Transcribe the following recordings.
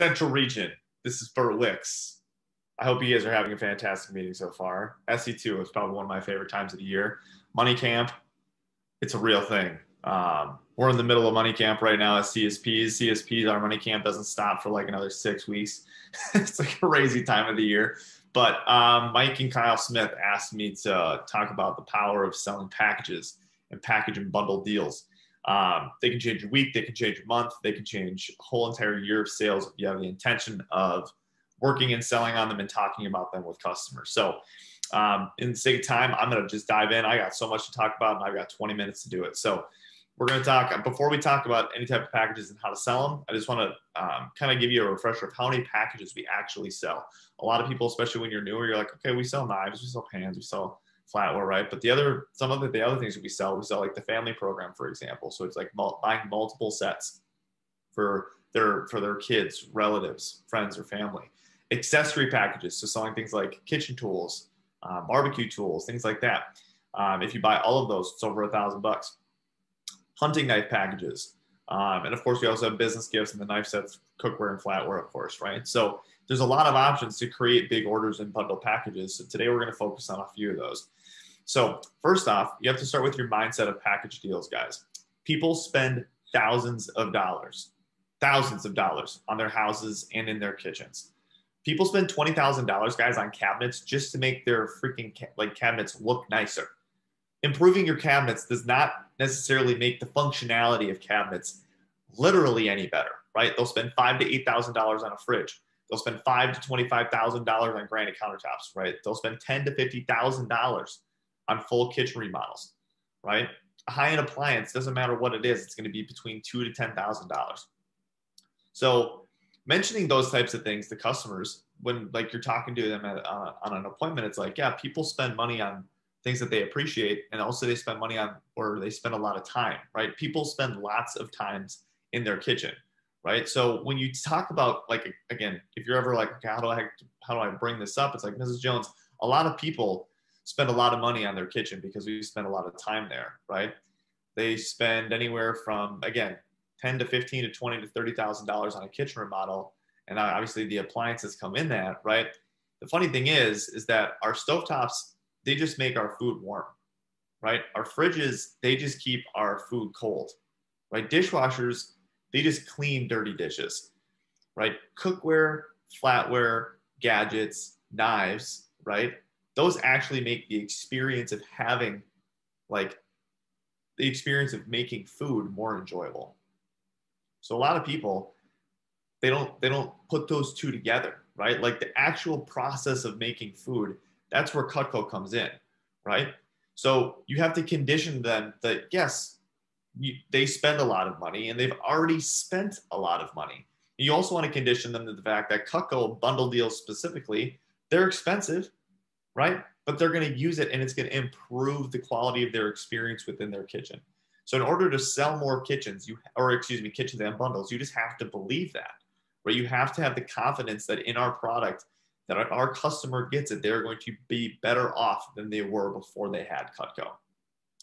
Central Region. This is Bert Wicks. I hope you guys are having a fantastic meeting so far. SC2 is probably one of my favorite times of the year. Money Camp, it's a real thing. Um, we're in the middle of money camp right now at CSPs. CSPs, our money camp doesn't stop for like another six weeks. it's like a crazy time of the year. But um, Mike and Kyle Smith asked me to talk about the power of selling packages and package and bundle deals. Um, they can change your week, they can change your month, they can change a whole entire year of sales if you have the intention of working and selling on them and talking about them with customers. So, um, in the sake of time, I'm going to just dive in. I got so much to talk about, and I've got 20 minutes to do it. So, we're going to talk before we talk about any type of packages and how to sell them. I just want to um, kind of give you a refresher of how many packages we actually sell. A lot of people, especially when you're newer, you're like, okay, we sell knives, we sell pans, we sell flatware, right? But the other, some of the, the other things that we sell, we sell like the family program, for example. So it's like mul- buying multiple sets for their for their kids, relatives, friends, or family. Accessory packages, so selling things like kitchen tools, um, barbecue tools, things like that. Um, if you buy all of those, it's over a thousand bucks. Hunting knife packages, um, and of course, we also have business gifts and the knife sets, cookware, and flatware, of course, right? So there's a lot of options to create big orders and bundle packages. So today we're going to focus on a few of those. So, first off, you have to start with your mindset of package deals, guys. People spend thousands of dollars, thousands of dollars on their houses and in their kitchens. People spend $20,000, guys, on cabinets just to make their freaking ca- like cabinets look nicer. Improving your cabinets does not necessarily make the functionality of cabinets literally any better, right? They'll spend five to eight thousand dollars on a fridge. They'll spend five to twenty-five thousand dollars on granite countertops, right? They'll spend ten to fifty thousand dollars on full kitchen remodels, right? A high-end appliance doesn't matter what it is; it's going to be between two to ten thousand dollars. So, mentioning those types of things to customers when like you're talking to them at, uh, on an appointment, it's like, yeah, people spend money on things that they appreciate, and also they spend money on or they spend a lot of time, right? People spend lots of times in their kitchen right? So when you talk about like again, if you're ever like, okay, how do I how do I bring this up? It's like Mrs. Jones. A lot of people spend a lot of money on their kitchen because we spend a lot of time there, right? They spend anywhere from again, ten to fifteen to twenty to thirty thousand dollars on a kitchen remodel, and obviously the appliances come in that, right? The funny thing is, is that our stovetops they just make our food warm, right? Our fridges they just keep our food cold, right? Dishwashers they just clean dirty dishes, right? Cookware, flatware, gadgets, knives, right? Those actually make the experience of having like the experience of making food more enjoyable. So a lot of people they don't they don't put those two together, right? Like the actual process of making food, that's where Cutco comes in, right? So you have to condition them that yes, you, they spend a lot of money and they've already spent a lot of money. You also want to condition them to the fact that Cutco bundle deals specifically, they're expensive, right? But they're going to use it and it's going to improve the quality of their experience within their kitchen. So in order to sell more kitchens, you or excuse me, kitchens and bundles, you just have to believe that, right? You have to have the confidence that in our product, that our customer gets it, they're going to be better off than they were before they had Cutco.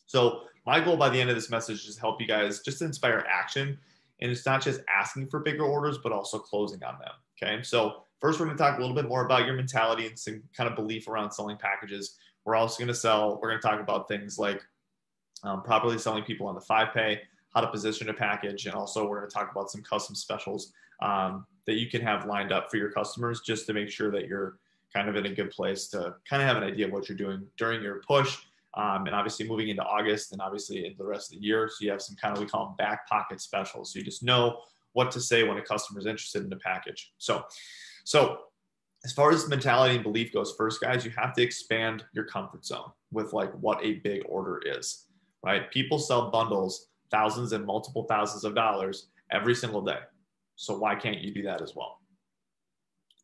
So my goal by the end of this message is help you guys just inspire action. And it's not just asking for bigger orders, but also closing on them. Okay. So first, we're going to talk a little bit more about your mentality and some kind of belief around selling packages. We're also going to sell, we're going to talk about things like um, properly selling people on the five pay, how to position a package, and also we're going to talk about some custom specials um, that you can have lined up for your customers just to make sure that you're kind of in a good place to kind of have an idea of what you're doing during your push um, and obviously moving into August and obviously into the rest of the year. So you have some kind of, we call them back pocket specials. So you just know what to say when a customer is interested in a package. So, so as far as mentality and belief goes, first guys, you have to expand your comfort zone with like what a big order is, right? People sell bundles, thousands and multiple thousands of dollars every single day. So why can't you do that as well?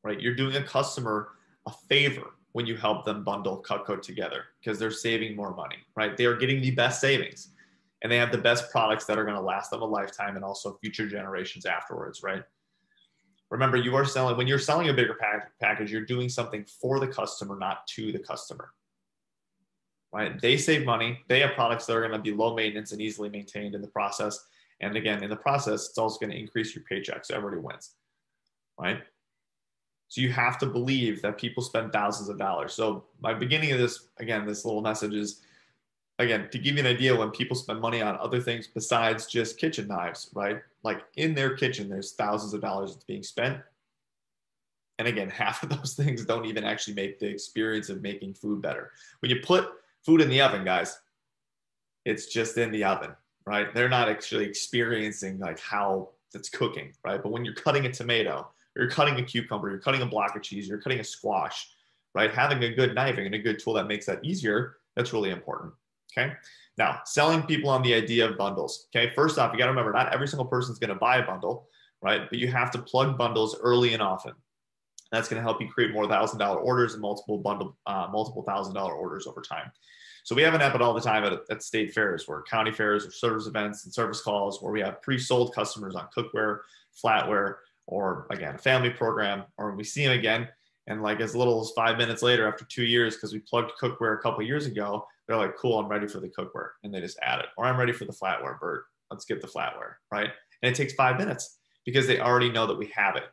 Right? You're doing a customer a favor when you help them bundle Cutco together because they're saving more money, right? They are getting the best savings and they have the best products that are going to last them a lifetime and also future generations afterwards, right? Remember, you are selling, when you're selling a bigger pack, package, you're doing something for the customer, not to the customer, right? They save money. They have products that are going to be low maintenance and easily maintained in the process. And again, in the process, it's also going to increase your paycheck. So everybody wins right? So you have to believe that people spend thousands of dollars. So my beginning of this, again, this little message is again, to give you an idea, when people spend money on other things besides just kitchen knives, right? Like in their kitchen, there's thousands of dollars that's being spent. And again, half of those things don't even actually make the experience of making food better. When you put food in the oven, guys, it's just in the oven, right? They're not actually experiencing like how it's cooking, right? But when you're cutting a tomato, you're cutting a cucumber, you're cutting a block of cheese, you're cutting a squash, right? Having a good knifing and a good tool that makes that easier, that's really important. Okay. Now, selling people on the idea of bundles. Okay. First off, you got to remember not every single person is going to buy a bundle, right? But you have to plug bundles early and often. That's going to help you create more thousand dollar orders and multiple bundle, uh, multiple thousand dollar orders over time. So we have an app all the time at, at state fairs, where county fairs or service events and service calls, where we have pre-sold customers on cookware, flatware, or again a family program, or we see them again, and like as little as five minutes later, after two years, because we plugged cookware a couple years ago, they're like, cool, I'm ready for the cookware. And they just add it. Or I'm ready for the flatware, Bert. Let's get the flatware, right? And it takes five minutes because they already know that we have it.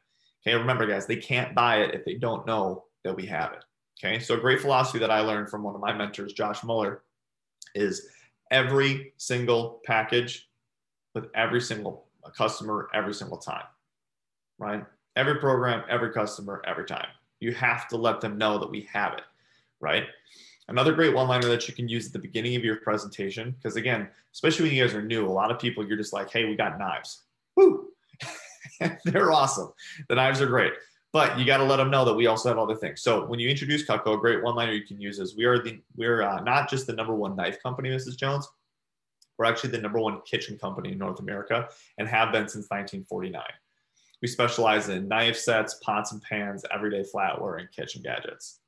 Okay, remember, guys, they can't buy it if they don't know that we have it. Okay, so a great philosophy that I learned from one of my mentors, Josh Muller, is every single package with every single customer every single time, right? Every program, every customer, every time. You have to let them know that we have it, right? Another great one liner that you can use at the beginning of your presentation, because again, especially when you guys are new, a lot of people, you're just like, hey, we got knives. Woo! They're awesome. The knives are great. But you got to let them know that we also have other things. So when you introduce Cutco, a great one liner you can use is we are the we're uh, not just the number one knife company, Mrs. Jones. We're actually the number one kitchen company in North America and have been since 1949. We specialize in knife sets, pots and pans, everyday flatware, and kitchen gadgets.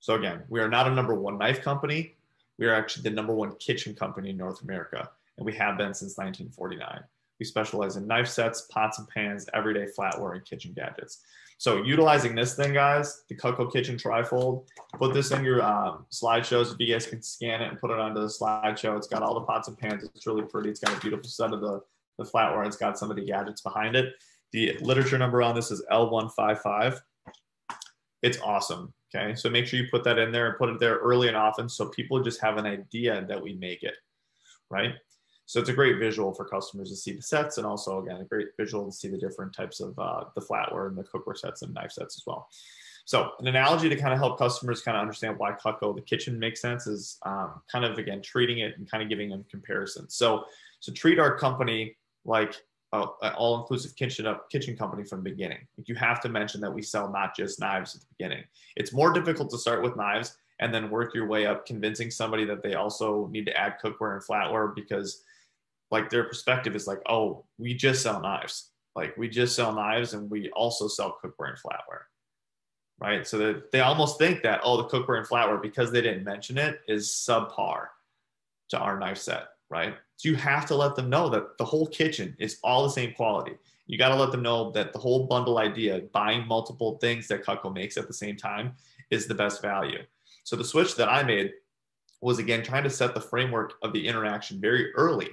So again, we are not a number one knife company. We are actually the number one kitchen company in North America, and we have been since 1949. We specialize in knife sets, pots and pans, everyday flatware, and kitchen gadgets. So utilizing this thing, guys, the Cutco Kitchen Trifold, put this in your um, slideshows if you guys can scan it and put it onto the slideshow. It's got all the pots and pans. It's really pretty. It's got a beautiful set of the, the flatware. It's got some of the gadgets behind it. The literature number on this is L155. It's awesome. Okay, so make sure you put that in there and put it there early and often so people just have an idea that we make it, right? So it's a great visual for customers to see the sets and also, again, a great visual to see the different types of uh, the flatware and the cookware sets and knife sets as well. So an analogy to kind of help customers kind of understand why Cutco, the kitchen makes sense is um, kind of, again, treating it and kind of giving them comparisons. So, so treat our company like an all-inclusive kitchen up kitchen company from the beginning. You have to mention that we sell not just knives at the beginning. It's more difficult to start with knives and then work your way up, convincing somebody that they also need to add cookware and flatware because, like, their perspective is like, oh, we just sell knives. Like, we just sell knives and we also sell cookware and flatware, right? So that they almost think that oh, the cookware and flatware because they didn't mention it is subpar to our knife set, right? So you have to let them know that the whole kitchen is all the same quality. You got to let them know that the whole bundle idea, buying multiple things that Cutco makes at the same time, is the best value. So the switch that I made was again trying to set the framework of the interaction very early,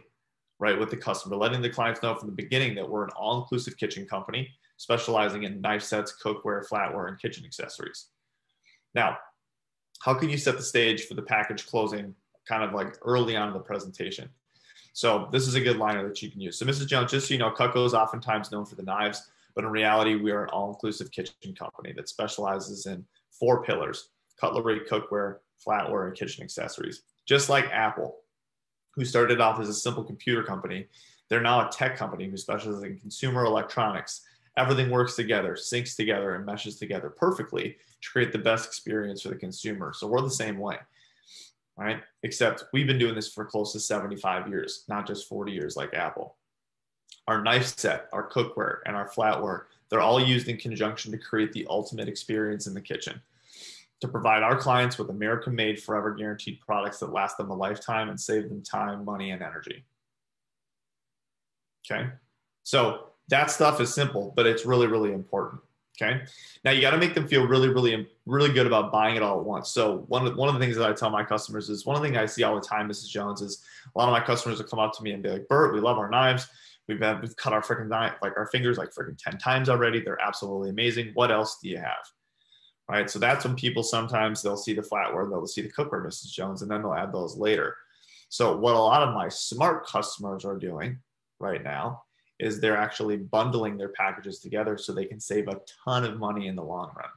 right, with the customer, letting the clients know from the beginning that we're an all-inclusive kitchen company specializing in knife sets, cookware, flatware, and kitchen accessories. Now, how can you set the stage for the package closing kind of like early on in the presentation? So this is a good liner that you can use. So Mrs. Jones, just so you know, Cutco is oftentimes known for the knives, but in reality, we are an all-inclusive kitchen company that specializes in four pillars, cutlery, cookware, flatware, and kitchen accessories. Just like Apple, who started off as a simple computer company, they're now a tech company who specializes in consumer electronics. Everything works together, syncs together, and meshes together perfectly to create the best experience for the consumer. So we're the same way right? Except we've been doing this for close to 75 years, not just 40 years like Apple. Our knife set, our cookware, and our flatware, they're all used in conjunction to create the ultimate experience in the kitchen. To provide our clients with American made, forever guaranteed products that last them a lifetime and save them time, money, and energy. Okay. So that stuff is simple, but it's really, really important. Okay. Now you got to make them feel really, really, really good about buying it all at once. So one of, one of the things that I tell my customers is one of the things I see all the time, Mrs. Jones, is a lot of my customers will come up to me and be like, Bert, we love our knives. We've, we've cut our freaking like our fingers like freaking 10 times already. They're absolutely amazing. What else do you have? Right. So that's when people sometimes they'll see the flatware, they'll see the cookware, Mrs. Jones, and then they'll add those later. So what a lot of my smart customers are doing right now is they're actually bundling their packages together so they can save a ton of money in the long run.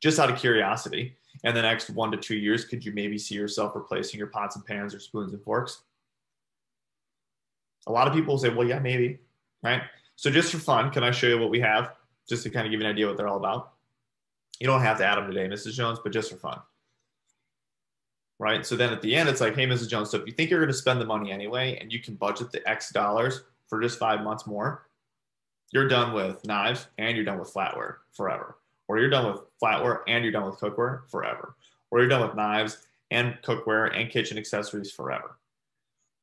Just out of curiosity, in the next one to two years, could you maybe see yourself replacing your pots and pans or spoons and forks? A lot of people say, well, yeah, maybe, right? So just for fun, can I show you what we have just to kind of give you an idea what they're all about? You don't have to add them today, Mrs. Jones, but just for fun. Right. So then at the end, it's like, hey, Mrs. Jones, so if you think you're going to spend the money anyway and you can budget the X dollars for just five months more, you're done with knives and you're done with flatware forever. Or you're done with flatware and you're done with cookware forever. Or you're done with knives and cookware and kitchen accessories forever.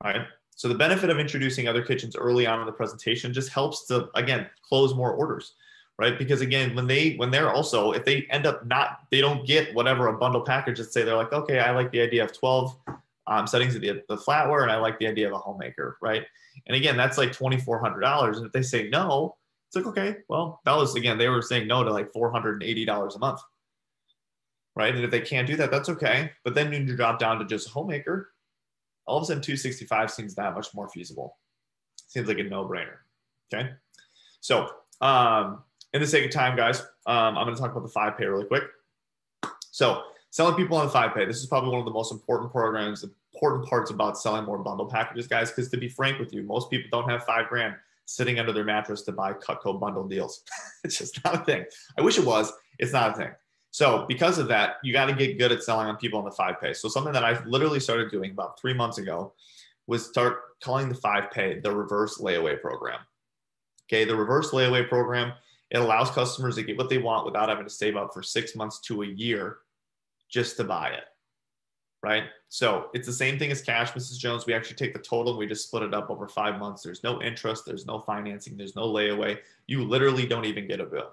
All right. So the benefit of introducing other kitchens early on in the presentation just helps to again close more orders, right? Because again, when they when they're also if they end up not they don't get whatever a bundle package, let's say they're like, okay, I like the idea of 12 um, settings of the, the flatware and I like the idea of a homemaker, right? And again, that's like $2,400. And if they say no, it's like, okay, well, that was again, they were saying no to like $480 a month, right? And if they can't do that, that's okay. But then you drop down to just a homemaker, all of a sudden 265 seems that much more feasible. Seems like a no-brainer. Okay. So um, in the sake of time, guys, um, I'm going to talk about the five pay really quick. So selling people on the five pay. This is probably one of the most important programs, important parts about selling more bundle packages, guys. Because to be frank with you, most people don't have five grand sitting under their mattress to buy Cutco bundle deals. it's just not a thing. I wish it was. It's not a thing. So because of that, you got to get good at selling on people on the five pay. So something that I literally started doing about three months ago was start calling the five pay the reverse layaway program. Okay, the reverse layaway program it allows customers to get what they want without having to save up for six months to a year just to buy it. Right. So it's the same thing as cash, Mrs. Jones. We actually take the total and we just split it up over five months. There's no interest, there's no financing, there's no layaway. You literally don't even get a bill.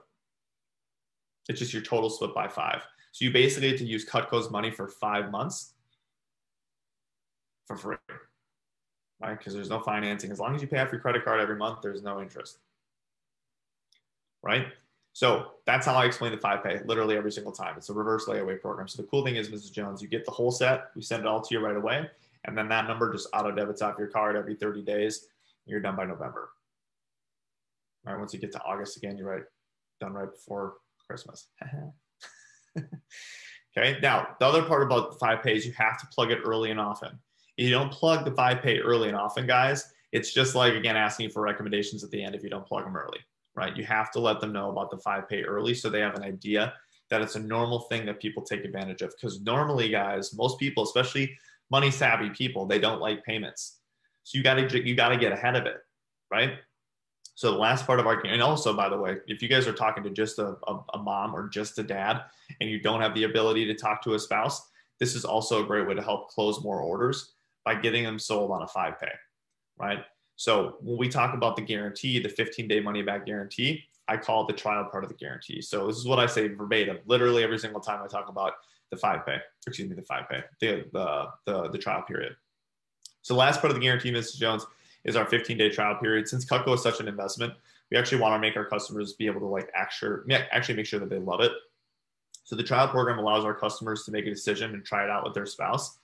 It's just your total split by five. So you basically have to use Cutco's money for five months for free, right? Because there's no financing. As long as you pay off your credit card every month, there's no interest, right? So that's how I explain the five pay literally every single time. It's a reverse layaway program. So the cool thing is, Mrs. Jones, you get the whole set, we send it all to you right away. And then that number just auto debits off your card every 30 days. You're done by November. All right. Once you get to August again, you're right, done right before Christmas. okay. Now, the other part about the five pays, you have to plug it early and often. If you don't plug the five pay early and often, guys, it's just like, again, asking for recommendations at the end if you don't plug them early, right? You have to let them know about the five pay early so they have an idea that it's a normal thing that people take advantage of. Because normally, guys, most people, especially money savvy people, they don't like payments. So you got to you got to get ahead of it, right? So the last part of our and also by the way, if you guys are talking to just a, a, a, mom or just a dad and you don't have the ability to talk to a spouse, this is also a great way to help close more orders by getting them sold on a five pay, right? So when we talk about the guarantee, the 15 day money back guarantee, I call it the trial part of the guarantee. So this is what I say verbatim, literally every single time I talk about the five pay, excuse me, the five pay, the, the, the, the trial period. So the last part of the guarantee, Mrs. Jones, is our 15 day trial period. Since Cutco is such an investment, we actually want to make our customers be able to like actually, actually make sure that they love it. So the trial program allows our customers to make a decision and try it out with their spouse.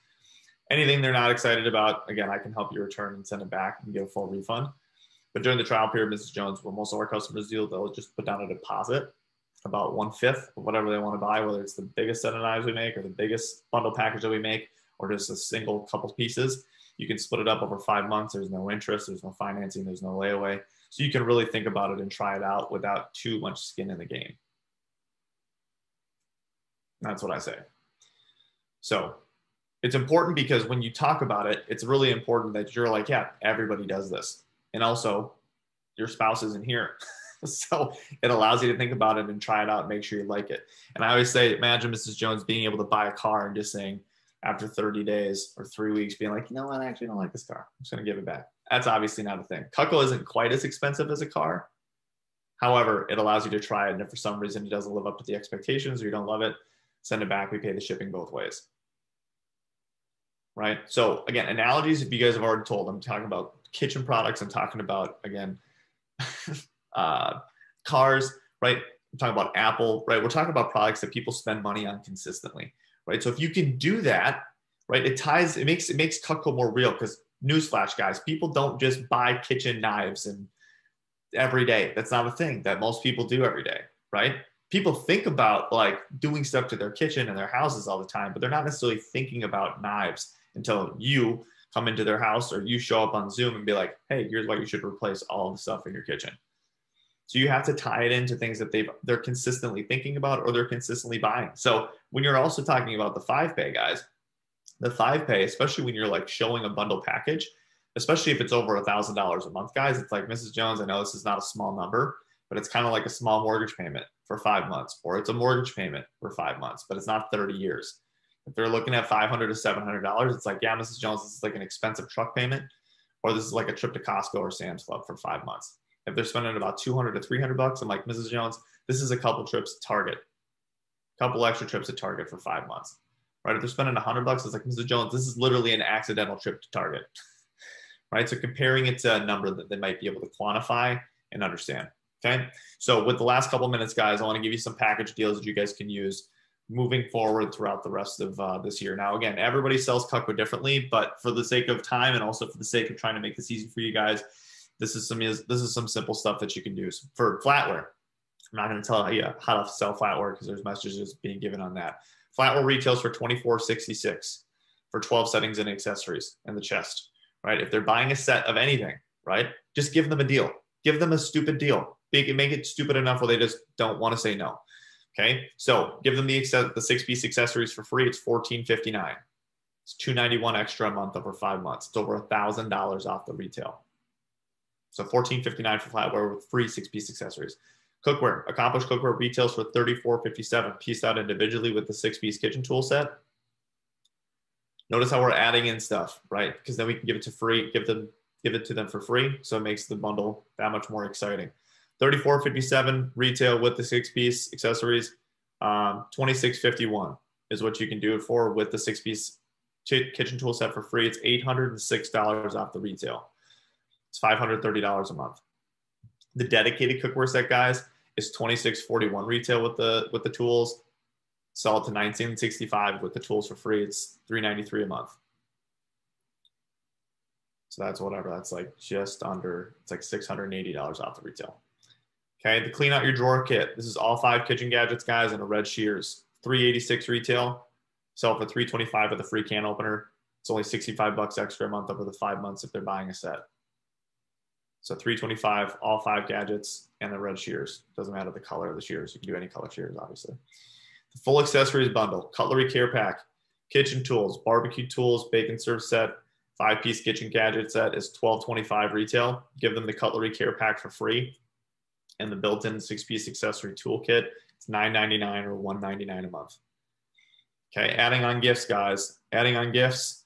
Anything they're not excited about, again, I can help you return and send it back and get a full refund. But during the trial period, Mrs. Jones, what most of our customers do, they'll just put down a deposit, about one fifth of whatever they want to buy, whether it's the biggest set of knives we make or the biggest bundle package that we make, or just a single couple pieces you can split it up over five months. There's no interest, there's no financing, there's no layaway. So you can really think about it and try it out without too much skin in the game. That's what I say. So it's important because when you talk about it, it's really important that you're like, yeah, everybody does this. And also, your spouse isn't here. so it allows you to think about it and try it out and make sure you like it. And I always say, imagine Mrs. Jones being able to buy a car and just saying, after 30 days or three weeks being like, you know what, I actually don't like this car. I'm just going to give it back. That's obviously not a thing. Cutco isn't quite as expensive as a car. However, it allows you to try it. And if for some reason it doesn't live up to the expectations or you don't love it, send it back. We pay the shipping both ways. Right. So again, analogies, if you guys have already told, I'm talking about kitchen products. I'm talking about again, uh, cars, right? I'm talking about Apple, right? We're talking about products that people spend money on consistently, right? So if you can do that, right, it ties, it makes it makes Cutco more real because newsflash, guys, people don't just buy kitchen knives and every day. That's not a thing that most people do every day, right? People think about like doing stuff to their kitchen and their houses all the time, but they're not necessarily thinking about knives until you come into their house or you show up on Zoom and be like, hey, here's why you should replace all the stuff in your kitchen. So you have to tie it into things that they've they're consistently thinking about or they're consistently buying. So when you're also talking about the five pay guys, the five pay, especially when you're like showing a bundle package, especially if it's over a thousand dollars a month, guys, it's like Mrs. Jones. I know this is not a small number, but it's kind of like a small mortgage payment for five months, or it's a mortgage payment for five months, but it's not 30 years. If they're looking at 500 to 700 dollars, it's like, yeah, Mrs. Jones, this is like an expensive truck payment, or this is like a trip to Costco or Sam's Club for five months. If they're spending about 200 to 300 bucks, I'm like, Mrs. Jones, this is a couple trips to Target, a couple extra trips to Target for five months, right? If they're spending 100 bucks, it's like, Mrs. Jones, this is literally an accidental trip to Target, right? So comparing it to a number that they might be able to quantify and understand. Okay. So with the last couple minutes, guys, I want to give you some package deals that you guys can use moving forward throughout the rest of uh, this year. Now, again, everybody sells Cutco differently, but for the sake of time and also for the sake of trying to make this easy for you guys, this is some this is some simple stuff that you can do for flatware. I'm not going to tell you how to sell flatware because there's messages being given on that. Flatware retails for 24.66 for 12 settings and accessories and the chest, right? If they're buying a set of anything, right, just give them a deal. Give them a stupid deal. Make it, make it stupid enough where they just don't want to say no. Okay, so give them the the six piece accessories for free. It's 14.59. It's 291 extra a month over five months. It's over thousand dollars off the retail. So 14.59 for flatware with free six piece accessories. Cookware, accomplished cookware retails for 34.57, pieced out individually with the six piece kitchen tool set. Notice how we're adding in stuff, right? Because then we can give it to free, give them, give it to them for free. So it makes the bundle that much more exciting. 34.57 retail with the six piece accessories. Um, 26.51 is what you can do it for with the six piece kitchen tool set for free. It's $806 off the retail. It's $530 a month. The dedicated cookware set, guys, is 26.41 retail with the with the tools. Sell it to 19.65 with the tools for free. It's 393 a month. So that's whatever. That's like just under. It's like $680 off the retail. Okay, the clean out your drawer kit. This is all five kitchen gadgets, guys, and a red shears. 386 retail. Sell for 325 with a free can opener. It's only 65 bucks extra a month over the five months if they're buying a set. So 325, all five gadgets, and the red shears. Doesn't matter the color of the shears. You can do any color shears, obviously. The full accessories bundle, cutlery care pack, kitchen tools, barbecue tools, bacon serve set, five piece kitchen gadget set is 1225 retail. Give them the cutlery care pack for free. And the built-in six-piece accessory toolkit, it's $9.99 or 1.99 a month. Okay, adding on gifts, guys. Adding on gifts,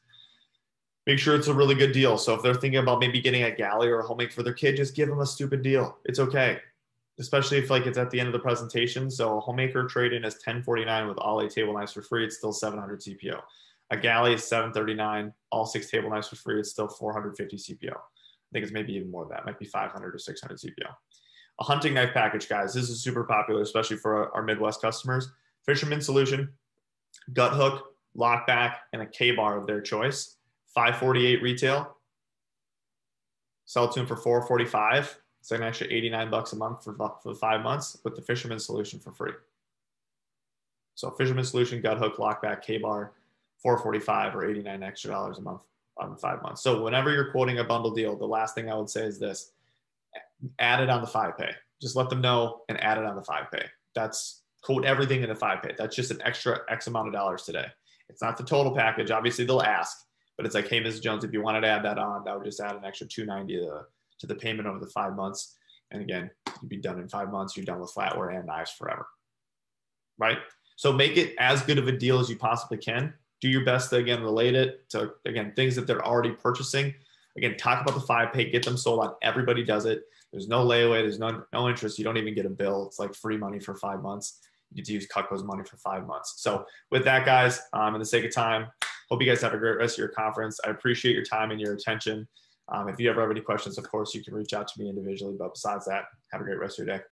make sure it's a really good deal. So if they're thinking about maybe getting a galley or a homemade for their kid, just give them a stupid deal. It's okay. Especially if like it's at the end of the presentation. So a homemaker trade-in is 1049 with all eight table knives for free. It's still 700 CPO. A galley is 739. All six table knives for free. It's still 450 CPO. I think it's maybe even more than that. It might be 500 or 600 CPO. A hunting knife package, guys. This is super popular, especially for our Midwest customers. Fisherman Solution, gut hook, lock back, and a KA-BAR of their choice 548 retail. Sell to them for 445. It's an extra 89 bucks a month for, for five months with the Fisherman Solution for free. So Fisherman Solution, gut hook, lockback, KA-BAR, 445 or 89 extra dollars a month on five months. So whenever you're quoting a bundle deal, the last thing I would say is this: add it on the five pay. Just let them know and add it on the five pay. That's quote everything in the five pay. That's just an extra X amount of dollars today. It's not the total package. Obviously, they'll ask, but it's like, hey, Mrs. Jones, if you wanted to add that on, that would just add an extra 290 to, to the payment over the five months. And again, you'd be done in five months. You're done with flatware and knives forever. Right? So make it as good of a deal as you possibly can. Do your best to again relate it to again things that they're already purchasing. Again, talk about the five pay, get them sold on. Everybody does it. There's no layaway. There's no no interest. You don't even get a bill. It's like free money for five months. You get to use Cutco's money for five months. So with that, guys, um, in the sake of time, Hope you guys have a great rest of your conference. I appreciate your time and your attention. Um, if you ever have any questions, of course, you can reach out to me individually. But besides that, have a great rest of your day.